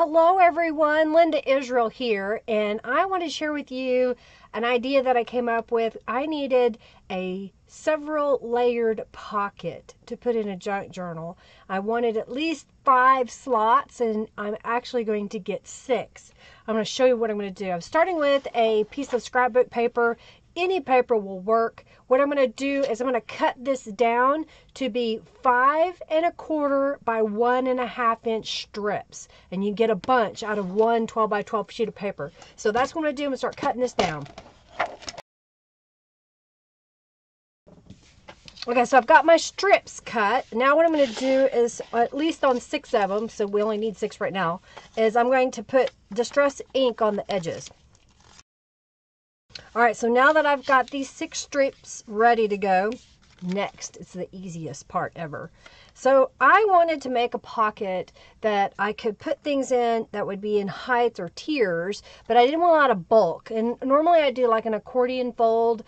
Hello, everyone. Linda Israel here, and I want to share with you an idea that I came up with. I needed a several layered pocket to put in a junk journal. I wanted at least five slots, and I'm actually going to get six. I'm going to show you what I'm going to do. I'm starting with a piece of scrapbook paper any paper will work. What I'm going to do is I'm going to cut this down to be five and a quarter by one and a half inch strips. And you get a bunch out of one 12 by 12 sheet of paper. So that's what I'm going to do. I'm going to start cutting this down. Okay, so I've got my strips cut. Now what I'm going to do is, at least on six of them, so we only need six right now, is I'm going to put Distress ink on the edges. All right, so now that I've got these six strips ready to go, next, it's the easiest part ever. So I wanted to make a pocket that I could put things in that would be in heights or tiers, but I didn't want a lot of bulk. And normally I do like an accordion fold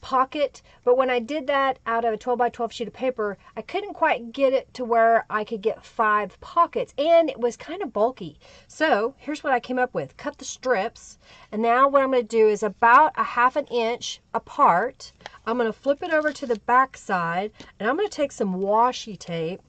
pocket, but when I did that out of a 12 by 12 sheet of paper, I couldn't quite get it to where I could get five pockets, and it was kind of bulky. So here's what I came up with. Cut the strips, and now what I'm going to do is about a half an inch apart, I'm going to flip it over to the back side, and I'm going to take some washi tape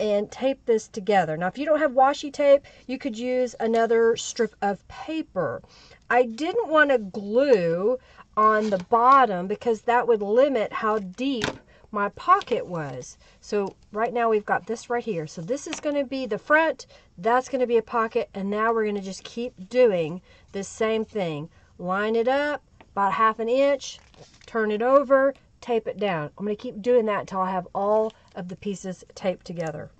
and tape this together. Now, if you don't have washi tape, you could use another strip of paper. I didn't want to glue on the bottom because that would limit how deep my pocket was. So right now we've got this right here. So this is going to be the front, that's going to be a pocket, and now we're going to just keep doing the same thing. Line it up about half an inch, turn it over, tape it down. I'm going to keep doing that until I have all of the pieces taped together.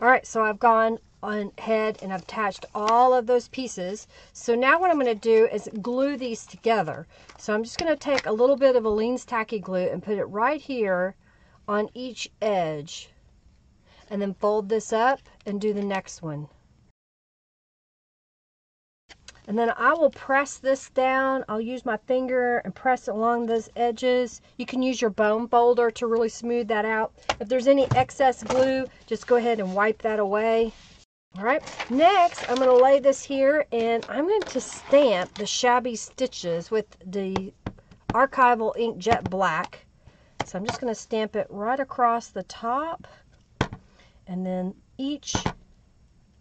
All right, so I've gone on head and I've attached all of those pieces. So now what I'm going to do is glue these together. So I'm just going to take a little bit of Aleene's Tacky Glue and put it right here on each edge. And then fold this up and do the next one. And then I will press this down. I'll use my finger and press along those edges. You can use your bone folder to really smooth that out. If there's any excess glue, just go ahead and wipe that away. All right, next I'm going to lay this here and I'm going to stamp the shabby stitches with the Archival Ink Jet Black. So I'm just going to stamp it right across the top and then each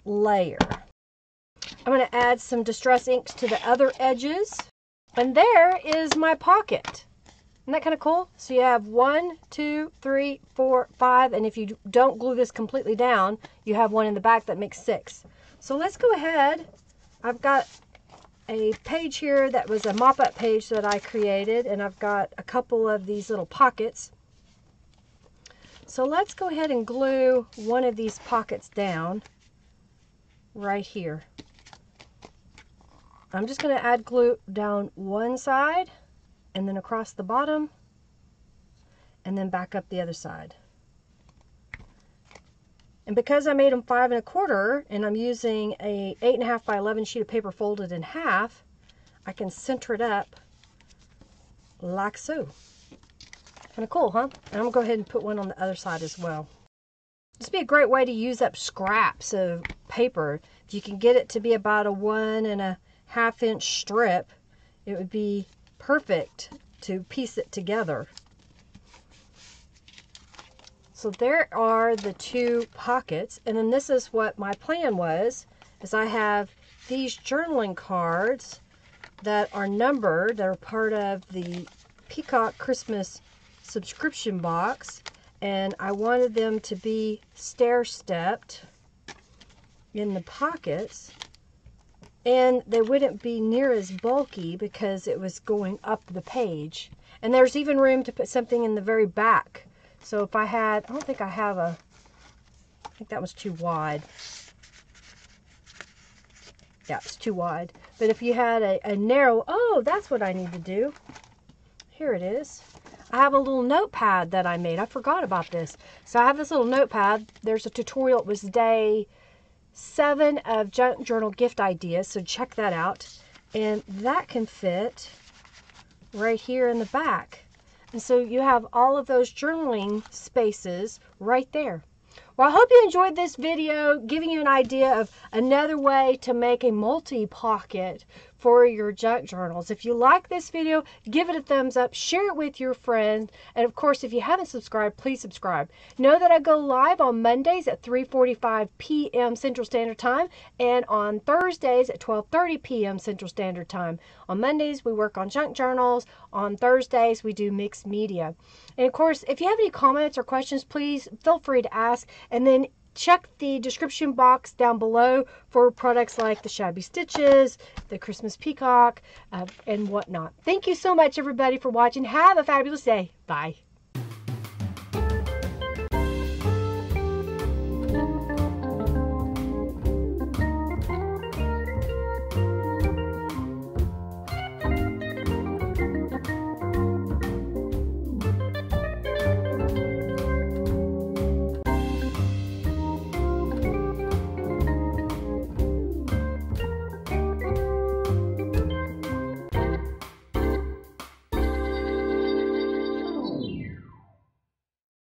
layer. I'm going to add some Distress inks to the other edges. And there is my pocket. Isn't that kind of cool? So you have one, two, three, four, five, and if you don't glue this completely down, you have one in the back that makes six. So let's go ahead. I've got a page here that was a mop-up page that I created, and I've got a couple of these little pockets. So let's go ahead and glue one of these pockets down right here. I'm just going to add glue down one side and then across the bottom and then back up the other side. And because I made them five and a quarter and I'm using a eight and a half by 11 sheet of paper folded in half, I can center it up like so. Kind of cool, huh? And I'm gonna go ahead and put one on the other side as well. This would be a great way to use up scraps of paper. If you can get it to be about a one and a half inch strip, it would be perfect to piece it together. So there are the two pockets. And then this is what my plan was, is I have these journaling cards that are numbered, that are part of the Peacock Christmas subscription box. And I wanted them to be stair-stepped in the pockets and they wouldn't be near as bulky because it was going up the page. And there's even room to put something in the very back. So if I had, I don't think I have a, I think that was too wide. Yeah, it's too wide. But if you had a, a narrow, oh, that's what I need to do. Here it is. I have a little notepad that I made. I forgot about this. So I have this little notepad. There's a tutorial. It was day seven of junk journal gift ideas, so check that out. And that can fit right here in the back. And so you have all of those journaling spaces right there. Well, I hope you enjoyed this video, giving you an idea of another way to make a multi-pocket for your junk journals. If you like this video, give it a thumbs up, share it with your friends, and of course, if you haven't subscribed, please subscribe. Know that I go live on Mondays at 3.45 p.m. Central Standard Time and on Thursdays at 12.30 p.m. Central Standard Time. On Mondays, we work on junk journals. On Thursdays, we do mixed media. And of course, if you have any comments or questions, please feel free to ask. And then check the description box down below for products like the Shabby Stitches, the Christmas Peacock, uh, and whatnot. Thank you so much, everybody, for watching. Have a fabulous day. Bye.